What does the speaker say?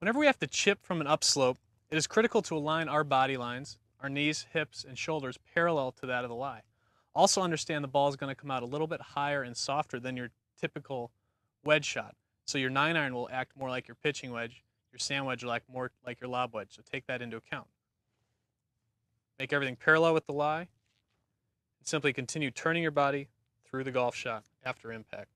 Whenever we have to chip from an upslope, it is critical to align our body lines, our knees, hips, and shoulders parallel to that of the lie. Also understand the ball is going to come out a little bit higher and softer than your typical wedge shot. So your 9 iron will act more like your pitching wedge, your sand wedge will act more like your lob wedge. So take that into account. Make everything parallel with the lie, and simply continue turning your body through the golf shot after impact.